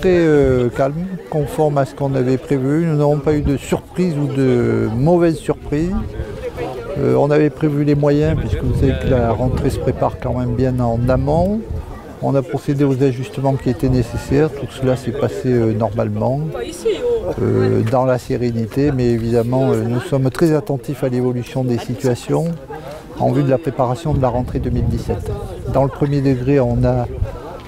très euh, calme, conforme à ce qu'on avait prévu. Nous n'avons pas eu de surprise ou de mauvaise surprise. Euh, on avait prévu les moyens, puisque vous savez que la rentrée se prépare quand même bien en amont. On a procédé aux ajustements qui étaient nécessaires. Tout cela s'est passé euh, normalement, dans la sérénité, mais évidemment, nous sommes très attentifs à l'évolution des situations en vue de la préparation de la rentrée 2017. Dans le premier degré, on a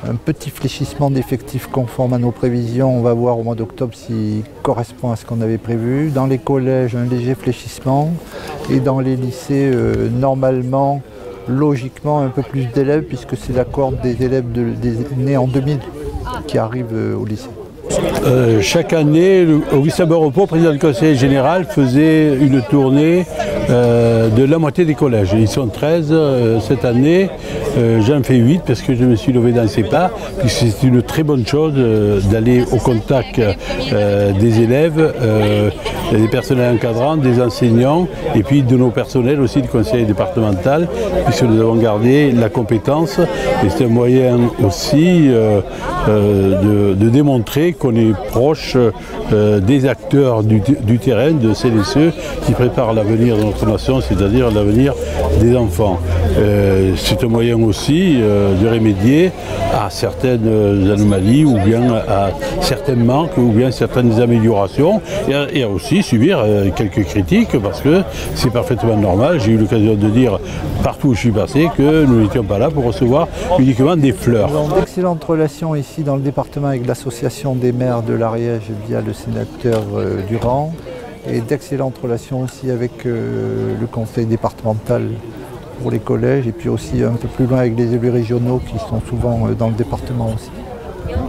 un petit fléchissement d'effectifs conforme à nos prévisions. On va voir au mois d'octobre s'il correspond à ce qu'on avait prévu. Dans les collèges, un léger fléchissement. Et dans les lycées, euh, normalement, logiquement, un peu plus d'élèves, puisque c'est la cohorte des élèves nés en 2000 qui arrivent euh, au lycée. Euh, chaque année, Augustin Boropo, président du conseil général, faisait une tournée de la moitié des collèges. Ils sont 13 euh, cette année. Euh, J'en fais 8 parce que je me suis levé dans ces pas, c'est une très bonne chose euh, d'aller au contact euh, des élèves, euh, des personnels encadrants, des enseignants et puis de nos personnels aussi du conseil départemental, puisque nous avons gardé la compétence et c'est un moyen aussi euh, euh, de, démontrer qu'on est proche euh, des acteurs du, du terrain, de celles et ceux qui préparent l'avenir de notre c'est-à-dire l'avenir des enfants. Euh, c'est un moyen aussi euh, de remédier à certaines anomalies ou bien à certains manques ou bien certaines améliorations et, à- aussi subir euh, quelques critiques parce que c'est parfaitement normal. J'ai eu l'occasion de dire partout où je suis passé que nous n'étions pas là pour recevoir uniquement des fleurs. Nous avons d'excellentes relations ici dans le département avec l'association des maires de l'Ariège via le sénateur Durand et d'excellentes relations aussi avec euh, le conseil départemental pour les collèges et puis aussi un peu plus loin avec les élus régionaux qui sont souvent euh, dans le département aussi,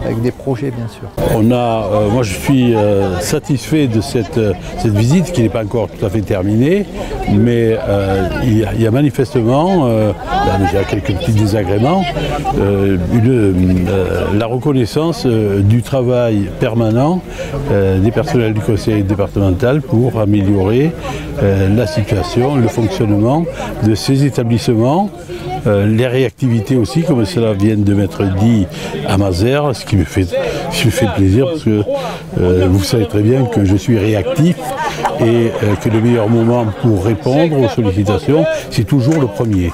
avec des projets bien sûr. On a, euh, moi je suis euh, satisfait de cette, euh, cette visite qui n'est pas encore tout à fait terminée, mais il, y a, manifestement, ben, il y quelques petits désagréments, la reconnaissance du travail permanent des personnels du conseil départemental pour améliorer la situation, le fonctionnement de ces établissements. Euh, les réactivités aussi, comme cela vient de m'être dit à Mazère, ce qui me fait, plaisir parce que euh, vous savez très bien que je suis réactif et euh, que le meilleur moment pour répondre aux sollicitations, c'est toujours le premier.